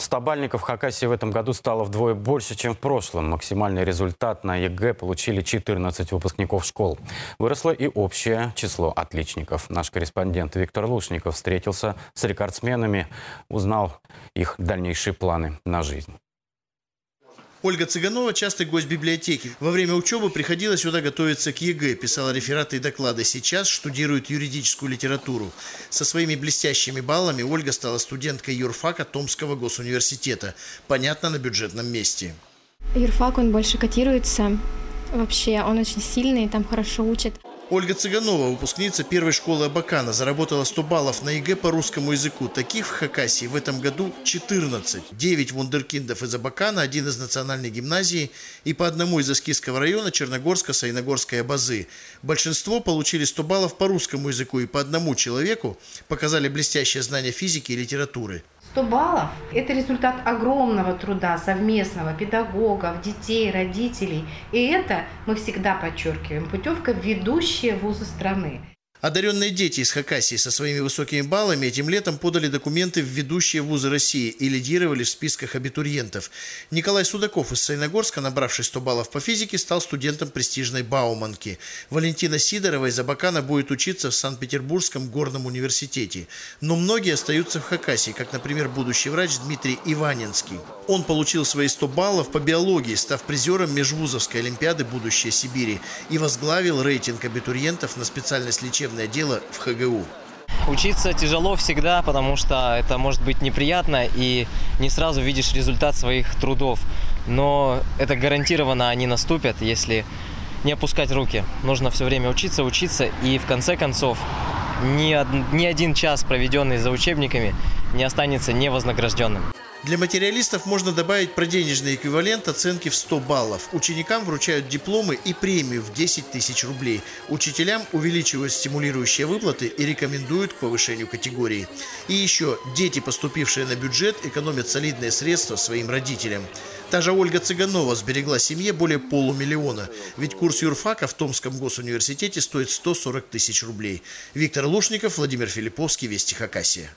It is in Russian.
Стобалльников в Хакасии в этом году стало вдвое больше, чем в прошлом. Максимальный результат на ЕГЭ получили 14 выпускников школ. Выросло и общее число отличников. Наш корреспондент Виктор Лушников встретился с рекордсменами, узнал их дальнейшие планы на жизнь. Ольга Цыганова – частый гость библиотеки. Во время учебы приходила сюда готовиться к ЕГЭ, писала рефераты и доклады. Сейчас штудирует юридическую литературу. Со своими блестящими баллами Ольга стала студенткой юрфака Томского госуниверситета. Понятно, на бюджетном месте. Юрфак, он больше котируется. Вообще, он очень сильный, там хорошо учат. Ольга Цыганова, выпускница первой школы Абакана, заработала 100 баллов на ЕГЭ по русскому языку. Таких в Хакасии в этом году 14. 9 вундеркиндов из Абакана, один из национальной гимназии и по одному из Аскизского района Черногорска, Саяногорска и Абазы. Большинство получили 100 баллов по русскому языку и по одному человеку показали блестящее знание физики и литературы. 100 баллов – это результат огромного труда совместного педагогов, детей, родителей. И это, мы всегда подчеркиваем, путевка в ведущие вузы страны. Одаренные дети из Хакасии со своими высокими баллами этим летом подали документы в ведущие вузы России и лидировали в списках абитуриентов. Николай Судаков из Сайногорска, набравший 100 баллов по физике, стал студентом престижной Бауманки. Валентина Сидорова из Абакана будет учиться в Санкт-Петербургском горном университете. Но многие остаются в Хакасии, как, например, будущий врач Дмитрий Иванинский. Он получил свои 100 баллов по биологии, став призером Межвузовской олимпиады «Будущее Сибири» и возглавил рейтинг абитуриентов на специальность лечебной судебное дело в ХГУ. Учиться тяжело всегда, потому что это может быть неприятно и не сразу видишь результат своих трудов. Но это гарантированно они наступят, если не опускать руки. Нужно все время учиться, учиться и в конце концов ни, ни один час, проведенный за учебниками, не останется невознагражденным. Для материалистов можно добавить проденежный эквивалент оценки в 100 баллов. Ученикам вручают дипломы и премию в 10 тысяч рублей. Учителям увеличивают стимулирующие выплаты и рекомендуют к повышению категории. И еще, дети, поступившие на бюджет, экономят солидные средства своим родителям. Та же Ольга Цыганова сберегла семье более полумиллиона, ведь курс юрфака в Томском госуниверситете стоит 140 тысяч рублей. Виктор Лушников, Владимир Филипповский, Вести Хакасия.